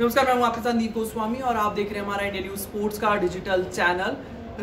नमस्कार, मैं हूँ आपके साथ नीत गोस्वामी और आप देख रहे हैं हमारा इंडिया स्पोर्ट्स का डिजिटल चैनल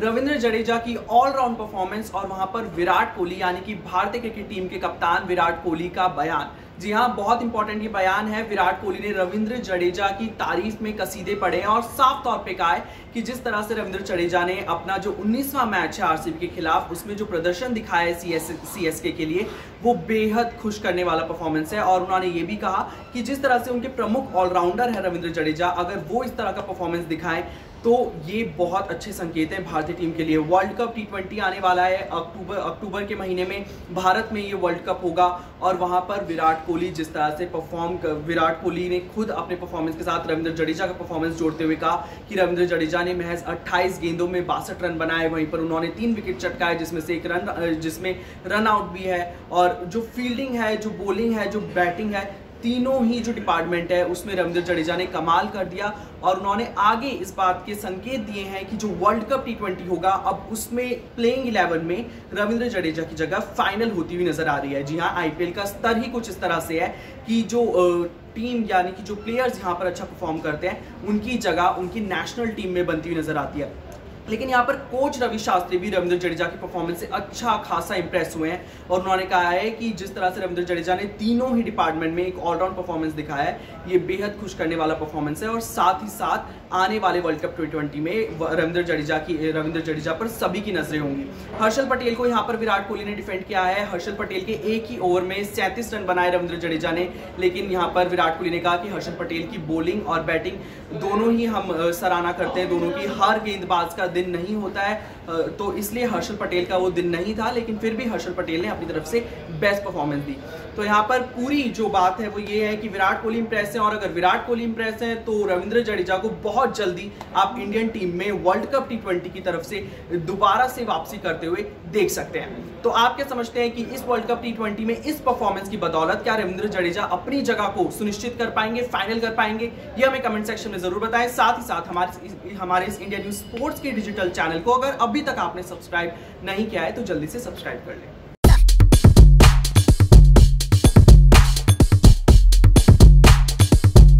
रविंद्र जडेजा की ऑलराउंड परफॉर्मेंस और वहाँ पर विराट कोहली, यानी कि भारतीय क्रिकेट टीम के कप्तान विराट कोहली का बयान। जी हाँ बहुत इंपॉर्टेंट ये बयान है। विराट कोहली ने रविंद्र जडेजा की तारीफ़ में कसीदे पढ़े हैं और साफ़ तौर पे कहा है कि जिस तरह से रविंद्र जडेजा ने अपना जो 19वां मैच है आरसीबी के खिलाफ, उसमें जो प्रदर्शन दिखाया है सी एस के लिए, वो बेहद खुश करने वाला परफॉर्मेंस है। और उन्होंने ये भी कहा कि जिस तरह से उनके प्रमुख ऑलराउंडर है रविंद्र जडेजा, अगर वो इस तरह का परफॉर्मेंस दिखाएँ तो ये बहुत अच्छे संकेत हैं भारतीय टीम के लिए। वर्ल्ड कप टी आने वाला है अक्टूबर अक्टूबर के महीने में भारत में ये वर्ल्ड कप होगा और वहाँ पर विराट कोहली जिस तरह से परफॉर्म विराट कोहली ने खुद अपने परफॉर्मेंस के साथ रविंद्र जडेजा का परफॉर्मेंस जोड़ते हुए कहा कि रविंद्र जडेजा ने महज 28 गेंदों में बासठ रन बनाए वहीं पर उन्होंने तीन विकेट चटकाए, जिसमें से एक रन, जिसमें रन आउट भी है और जो फील्डिंग है, जो बॉलिंग है, जो बैटिंग है तीनों ही जो डिपार्टमेंट है, उसमें रविंद्र जडेजा ने कमाल कर दिया और उन्होंने आगे इस बात के संकेत दिए हैं कि जो वर्ल्ड कप टी होगा, अब उसमें प्लेइंग इलेवन में रविंद्र जडेजा की जगह फाइनल होती हुई नज़र आ रही है। जी हाँ आईपीएल का स्तर ही कुछ इस तरह से है कि जो टीम यानी कि जो प्लेयर्स यहाँ पर अच्छा परफॉर्म करते हैं, उनकी जगह, उनकी नेशनल टीम में बनती हुई नज़र आती है। लेकिन यहाँ पर कोच रवि शास्त्री भी रविंद्र जडेजा की परफॉर्मेंस से अच्छा खासा इंप्रेस हुए हैं। और उन्होंने कहा है कि जिस तरह से रविंद्र जडेजा ने तीनों ही डिपार्टमेंट में एक ऑलराउंड परफॉर्मेंस दिखाया है, ये बेहद खुश करने वाला परफॉर्मेंस है। और साथ ही साथ आने वाले वर्ल्ड कप ट्वेंटी में रविंद्र जडेजा की, रविंद्र जडेजा पर सभी की नज़रें होंगी। हर्षल पटेल को यहाँ पर विराट कोहली ने डिफेंड किया है। हर्षल पटेल के एक ही ओवर में सैंतीस रन बनाए रविंद्र जडेजा ने। लेकिन यहाँ पर विराट कोहली ने कहा कि हर्षल पटेल की बॉलिंग और बैटिंग दोनों ही हम सराहना करते हैं। दोनों की हर गेंदबाज का दिन नहीं होता है तो इसलिए हर्षल पटेल का वो दिन नहीं था, लेकिन फिर भी हर्षल पटेल ने अपनी तरफ़ से बेस्ट परफॉर्मेंस दी। तो यहाँ पर पूरी जो बात है वो ये है कि विराट कोहली इंप्रेस है, और अगर विराट कोहली इंप्रेस है तो रविंद्र जडेजा को बहुत जल्दी आप इंडियन टीम में वर्ल्ड कप टी की तरफ़ से दोबारा से वापसी करते हुए देख सकते हैं। तो आप क्या समझते हैं कि इस वर्ल्ड कप टी में इस परफॉर्मेंस की बदौलत क्या रविंद्र जडेजा अपनी जगह को सुनिश्चित कर पाएँगे फाइनल कर पाएँगे? ये हमें कमेंट सेक्शन में ज़रूर बताएँ। साथ ही साथ हमारे हमारे इस इंडिया न्यूज़ स्पोर्ट्स के डिजिटल चैनल को अगर अभी तक आपने सब्सक्राइब नहीं किया है तो जल्दी से सब्सक्राइब कर लें।